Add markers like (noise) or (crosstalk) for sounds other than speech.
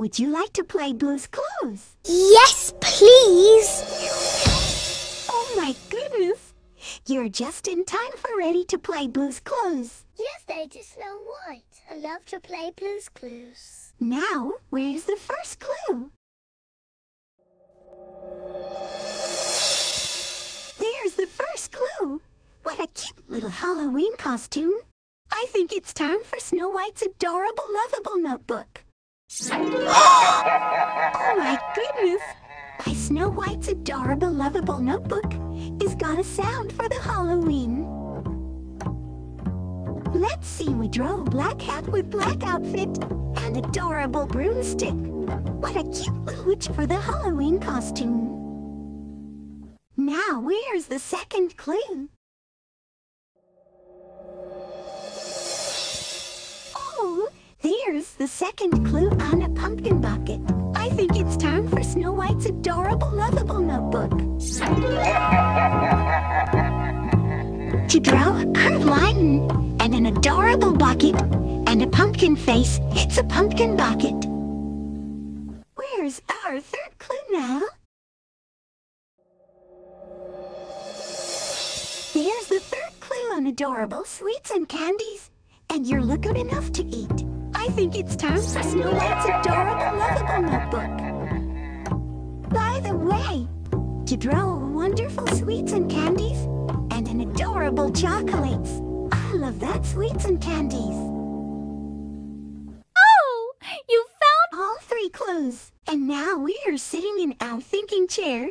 would you like to play Blue's Clues? Yes, please. Oh my goodness! You're just in time for Ready to play Blue's Clues. Yes, Lady Snow White. I love to play Blue's Clues. Now, where's the first clue? There's the first clue. What a cute little Halloween costume. I think it's time for Snow White's adorable, lovable notebook. Oh (gasps) my goodness! My Snow White's adorable, lovable notebook is got a sound for the Halloween. Let's see, we draw a black hat with black outfit and adorable broomstick. What a cute little witch for the Halloween costume. Now, where's the second clue? The second clue on a pumpkin bucket. I think it's time for Snow White's adorable, lovable notebook. (laughs) to draw a curved line and an adorable bucket and a pumpkin face, it's a pumpkin bucket. Where's our third clue now? There's the third clue on adorable sweets and candies. And you're good enough to eat. I think it's time for Snow White's adorable, lovable notebook. By the way, to draw wonderful sweets and candies and an adorable chocolates. I love that sweets and candies. Oh, you found All three clues. And now we are sitting in our thinking chair